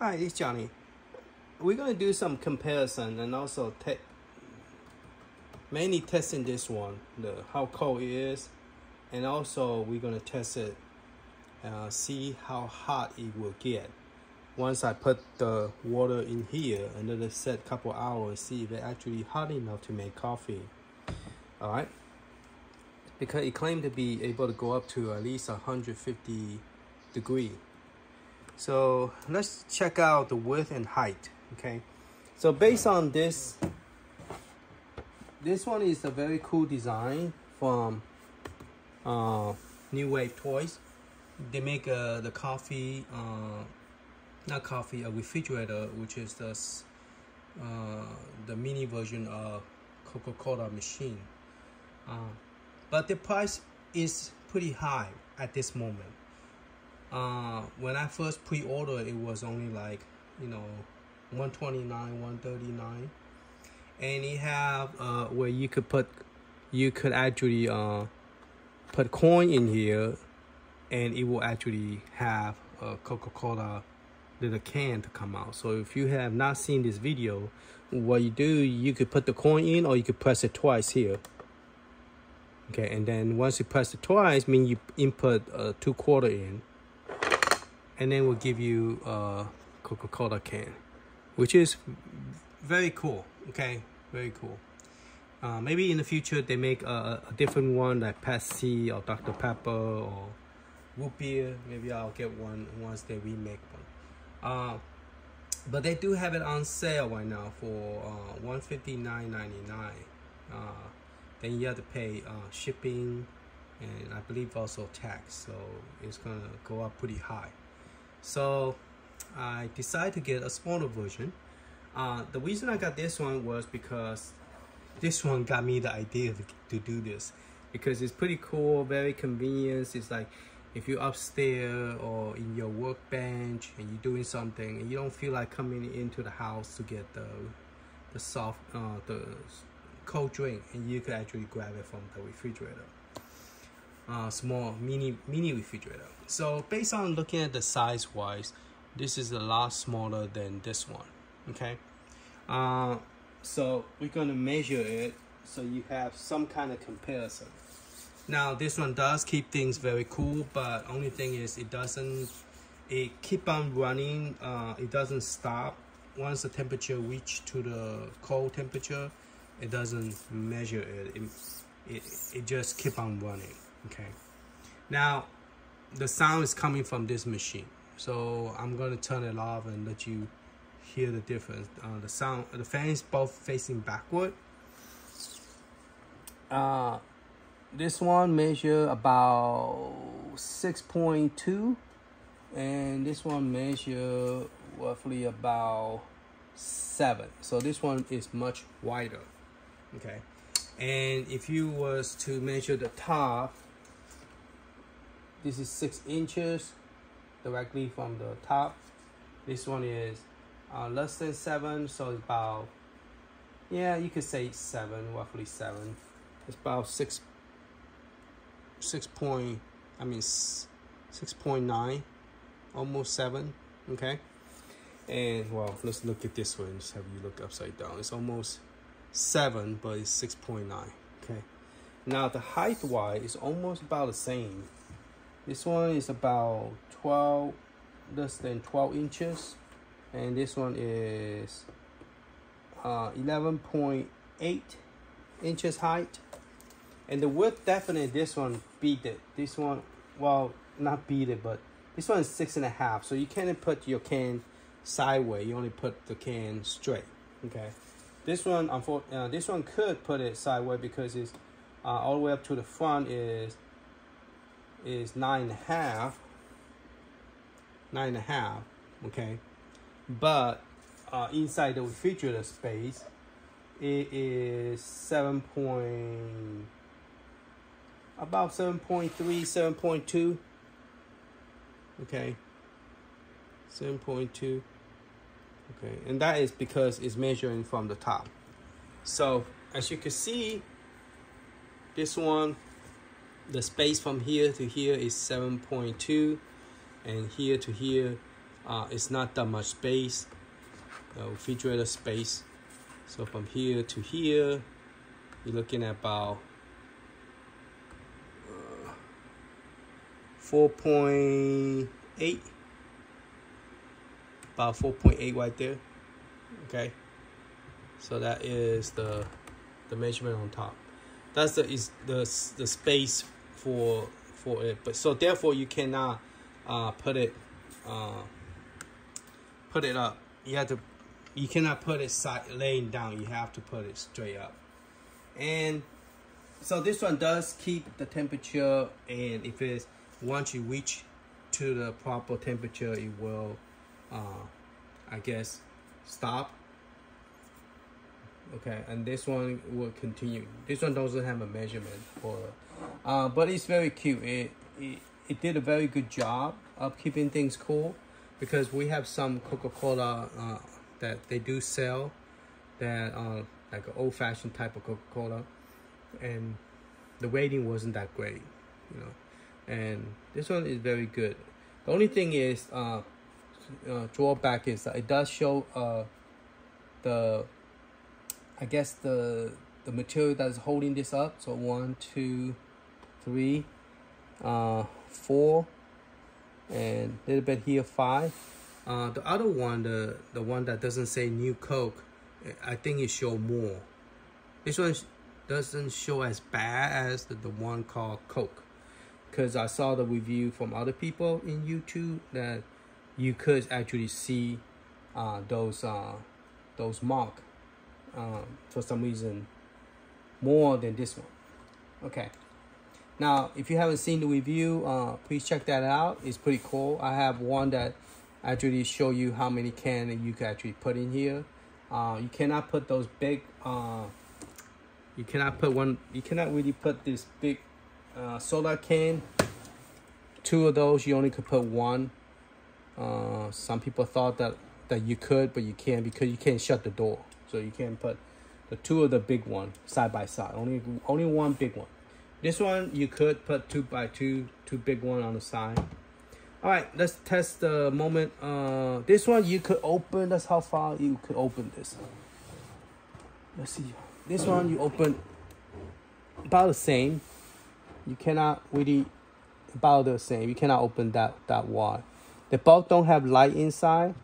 Hi, it's Johnny. We're gonna do some comparison and also te mainly testing this one, the how cold it is, and also we're gonna test it, uh, see how hot it will get. Once I put the water in here and let it set couple hours, see if it's actually hot enough to make coffee. All right, because it claimed to be able to go up to at least 150 degree so let's check out the width and height, okay? So based on this, this one is a very cool design from uh, New Wave Toys. They make uh, the coffee, uh, not coffee, a refrigerator, which is the, uh, the mini version of Coca-Cola machine. Uh, but the price is pretty high at this moment uh, when I first pre-ordered, it was only like, you know, 129, 139. And it have uh, where you could put, you could actually uh, put coin in here and it will actually have a Coca-Cola little can to come out. So if you have not seen this video, what you do, you could put the coin in or you could press it twice here. Okay, and then once you press it twice, mean you input a two quarter in and then we'll give you a Coca-Cola can, which is very cool. Okay, very cool. Uh, maybe in the future they make a, a, different one like Pepsi or Dr Pepper or root beer. Maybe I'll get one once they remake one. Uh, but they do have it on sale right now for uh, one fifty nine ninety nine. Uh, then you have to pay uh, shipping and I believe also tax, so it's gonna go up pretty high. So I decided to get a smaller version. Uh, the reason I got this one was because this one got me the idea to, to do this because it's pretty cool, very convenient. It's like if you're upstairs or in your workbench and you're doing something and you don't feel like coming into the house to get the the soft uh, the cold drink and you could actually grab it from the refrigerator uh, small mini mini refrigerator. So based on looking at the size wise, this is a lot smaller than this one. Okay, uh, so we're gonna measure it so you have some kind of comparison. Now this one does keep things very cool, but only thing is it doesn't it keep on running. Uh, it doesn't stop once the temperature reach to the cold temperature. It doesn't measure it. It, it, it just keep on running okay. Now the sound is coming from this machine. So I'm gonna turn it off and let you hear the difference. Uh, the sound the fan is both facing backward. Uh, this one measure about 6.2 and this one measure roughly about 7 so this one is much wider. Okay. And if you was to measure the top this is six inches directly from the top. This one is uh, less than seven so it's about yeah you could say seven roughly seven. It's about six six point I mean six point nine almost seven okay? And well let's look at this one. Just have you look upside down. It's almost seven but it's 6.9 okay? Now the height wise is almost about the same this one is about 12, less than 12 inches. And this one is uh, 11.8 inches height. And the width definitely this one beat it. This one, well, not beat it, but this one is six and a half. So you can't put your can sideways. You only put the can straight. Okay. This one, uh, this one could put it sideways because it's uh, all the way up to the front is is nine and a half. Nine and a half, okay? But uh, inside the refrigerator space, it is seven point about 7.3 7.2 okay 7.2 okay and that is because it's measuring from the top so as you can see this one the space from here to here is 7.2 and here to here uh, it's not that much space, the refrigerator space. So from here to here, you're looking at about uh, 4.8, about 4.8 right there. Okay, so that is the the measurement on top. That's the is the the space for for it. But so therefore you cannot uh, put it uh, put it up. You have to you cannot put it side laying down. You have to put it straight up. And so this one does keep the temperature and if it's once you reach to the proper temperature it will uh, I guess stop okay and this one will continue. This one doesn't have a measurement for uh, but it's very cute. It, it it did a very good job of keeping things cool because we have some coca-cola uh, that they do sell that uh, like an old-fashioned type of coca-cola. And the rating wasn't that great you know. And this one is very good. The only thing is uh, uh drawback is that it does show uh the I guess the the material that is holding this up. So one, two, three, uh, four, and a little bit here five. Uh, the other one, the the one that doesn't say new Coke, I think it show more. This one doesn't show as bad as the, the one called Coke, because I saw the review from other people in YouTube that you could actually see uh, those uh, those mark um, for some reason more than this one. Okay. Now, if you haven't seen the review, uh, please check that out. It's pretty cool. I have one that actually show you how many can you can actually put in here. Uh, you cannot put those big. Uh, you cannot put one. You cannot really put this big uh, soda can. Two of those, you only could put one. Uh, some people thought that that you could, but you can't because you can't shut the door. So you can't put the two of the big one side by side. Only only one big one. This one you could put two by two, two big one on the side. All right, let's test the moment. Uh, this one you could open. That's how far you could open this. Let's see. This one you open about the same. You cannot really about the same. You cannot open that that wide. They both don't have light inside.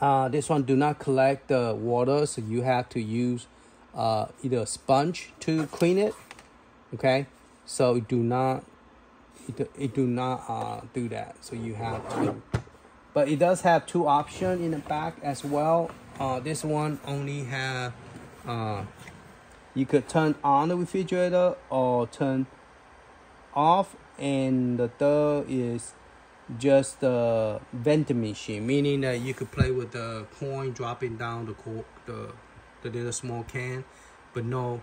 Uh, this one do not collect the water, so you have to use uh, either a sponge to clean it. Okay, so it do not it, it do not uh, do that. So you have to, but it does have two options in the back as well. Uh, this one only have uh, you could turn on the refrigerator or turn off, and the third is just the vending machine, meaning that you could play with the coin dropping down the the the little small can, but no.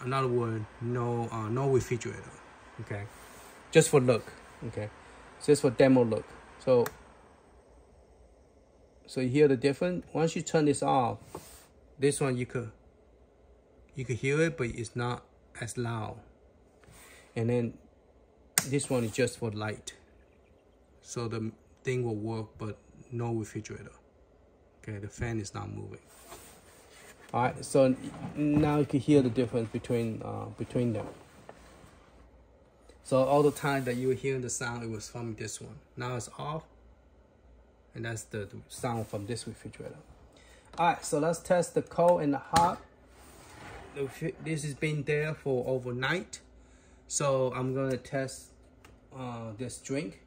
Another word, no, uh, no refrigerator. Okay, just for look. Okay, just for demo look. So, so you hear the difference. Once you turn this off, this one you could you could hear it, but it's not as loud. And then this one is just for light so the thing will work but no refrigerator. Okay the fan is not moving. All right so now you can hear the difference between uh, between them. So all the time that you were hearing the sound it was from this one. Now it's off and that's the, sound from this refrigerator. All right so let's test the cold and the hot. This has been there for overnight. So i'm gonna test uh, this drink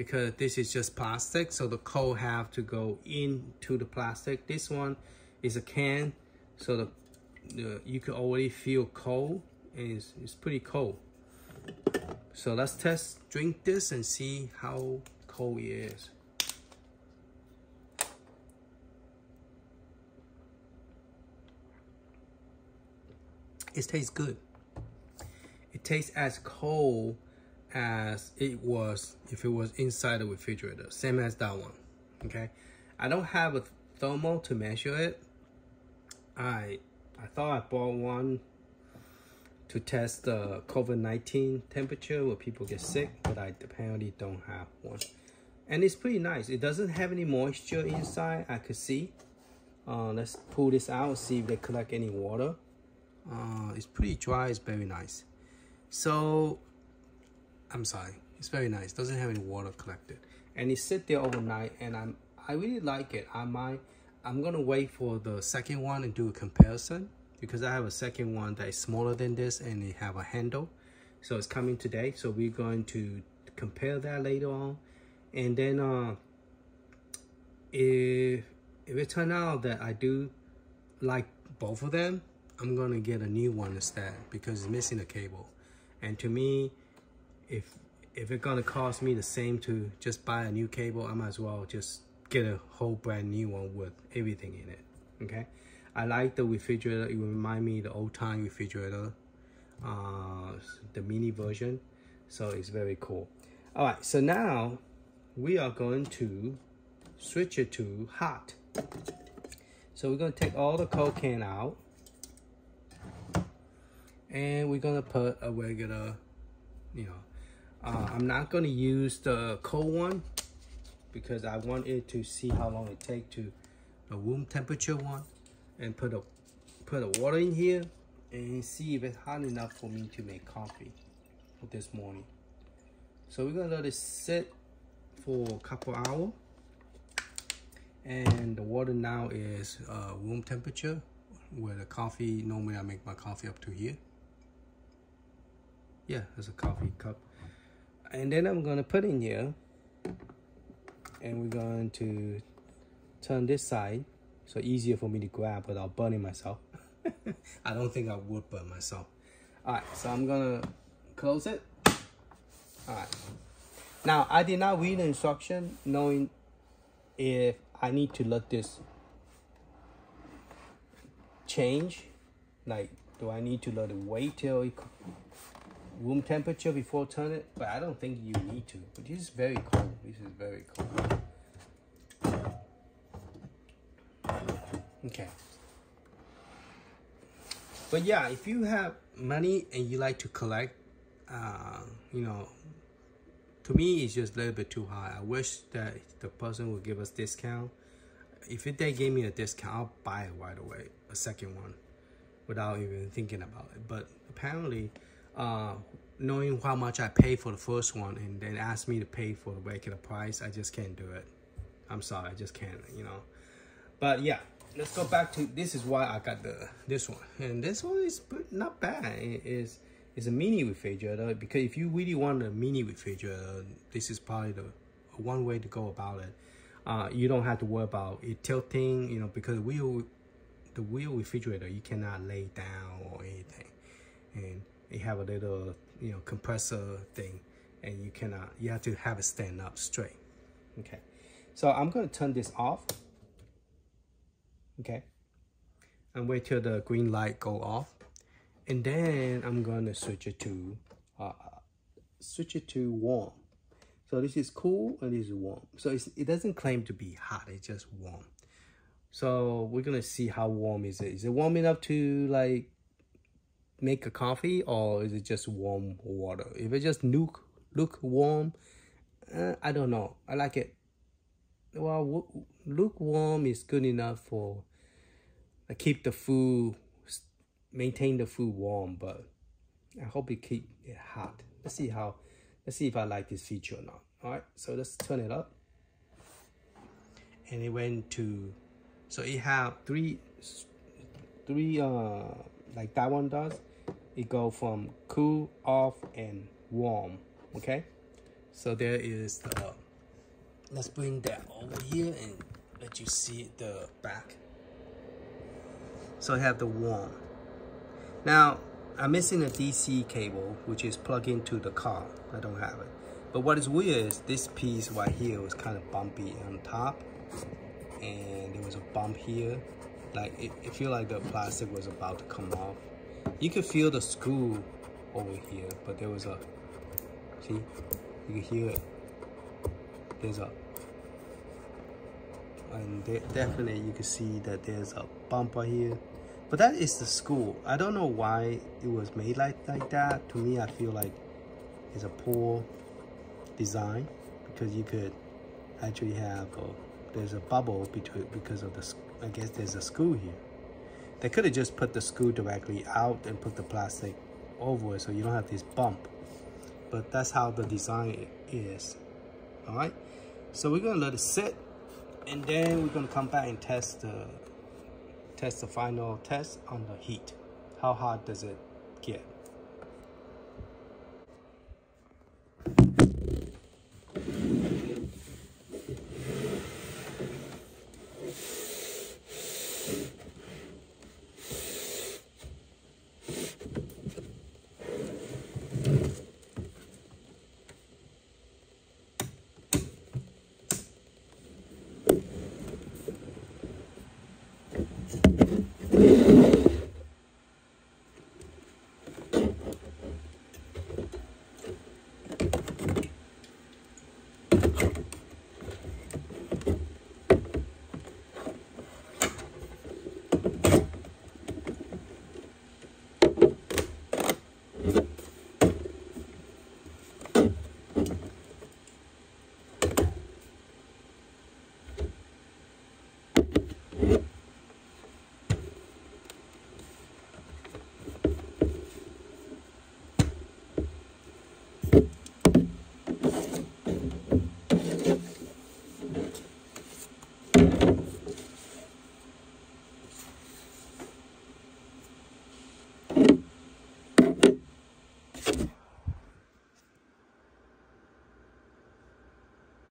because this is just plastic so the cold have to go into the plastic. This one is a can so the, the you can already feel cold and it's, it's pretty cold. So let's test drink this and see how cold it is. It tastes good. It tastes as cold as it was if it was inside the refrigerator, same as that one, okay? I don't have a thermal to measure it. I I thought I bought one to test the COVID-19 temperature where people get sick, but I apparently don't have one. and it's pretty nice. It doesn't have any moisture inside, I could see. Uh, let's pull this out, see if they collect any water. Uh, it's pretty dry, it's very nice. So, I'm sorry, it's very nice. Doesn't have any water collected. And it sit there overnight and I'm, I really like it. I might, I'm gonna wait for the second one and do a comparison because I have a second one that is smaller than this and it have a handle. So it's coming today. So we're going to compare that later on and then uh, if if it turn out that I do like both of them, I'm gonna get a new one instead because it's missing a cable. And to me, if if it's gonna cost me the same to just buy a new cable, I might as well just get a whole brand new one with everything in it. Okay, I like the refrigerator. It remind me of the old time refrigerator, uh, the mini version. So it's very cool. All right, so now we are going to switch it to hot. So we're to take all the cold can out. And we're to put a regular, you know, uh, I'm not going to use the cold one because I want it to see how long it take to the room temperature one and put a put a water in here and see if it's hot enough for me to make coffee this morning. So we're gonna let it sit for a couple hours and the water now is uh, room temperature where the coffee normally I make my coffee up to here yeah there's a coffee cup and then I'm gonna put in here and we're going to turn this side so easier for me to grab without burning myself. I don't think I would burn myself. All right so I'm gonna close it. All right now, I did not read the instruction knowing if I need to let this change. Like, do I need to let it wait till it room temperature before turn it? But I don't think you need to. But this is very cold. This is very cold. Okay. But yeah, if you have money and you like to collect, uh, you know, to me it's just a little bit too high i wish that the person would give us discount if it they gave me a discount i'll buy it right away a second one without even thinking about it but apparently uh, knowing how much i paid for the first one and then ask me to pay for the regular price i just can't do it. I'm sorry i just can't you know. But yeah let's go back to this is why i got the this one. And this one is not bad. It is is a mini refrigerator. Because if you really want a mini refrigerator, this is probably the one way to go about it. Uh, you don't have to worry about it tilting, you know, because wheel, the wheel refrigerator, you cannot lay down or anything. And it have a little, you know, compressor thing and you cannot, you have to have it stand up straight. Okay. So I'm going to turn this off. Okay. And wait till the green light go off and then I'm gonna switch it to uh, switch it to warm so this is cool and this is warm so it doesn't claim to be hot it's just warm so we're gonna see how warm is it is it warm enough to like make a coffee or is it just warm water if it just look lukewarm uh, I don't know I like it well lukewarm is good enough for uh, keep the food maintain the food warm, but I hope it keep it hot. Let's see how, let's see if I like this feature or not. All right, so let's turn it up. And it went to, so it have three, three, uh, like that one does. It go from cool, off, and warm, okay? So there is the, let's bring that over here and let you see the back. So I have the warm. Now, I'm missing a DC cable, which is plugged into the car. I don't have it. But what is weird is this piece right here was kind of bumpy on top. And there was a bump here. Like, it, it feel like the plastic was about to come off. You could feel the screw over here, but there was a, see, you can hear it. There's a, and definitely you can see that there's a bumper here but that is the school. I don't know why it was made like, like that. To me, I feel like it's a poor design because you could actually have a, there's a bubble between because of the I guess there's a screw here. They could have just put the screw directly out and put the plastic over it so you don't have this bump. But that's how the design is. All right. So we're gonna let it sit and then we're gonna come back and test the test the final test on the heat. How hot does it get?